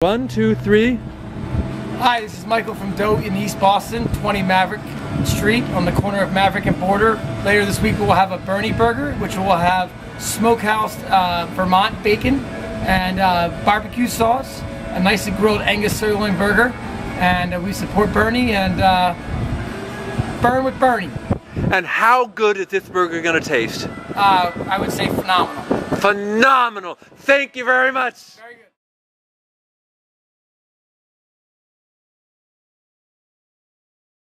One, two, three. Hi, this is Michael from Dough in East Boston, 20 Maverick Street on the corner of Maverick and Border. Later this week we'll have a Bernie Burger, which will have smokehouse uh, Vermont bacon and uh, barbecue sauce, a nicely grilled Angus sirloin burger, and uh, we support Bernie and uh, burn with Bernie. And how good is this burger gonna taste? Uh, I would say phenomenal. Phenomenal. Thank you very much. Very.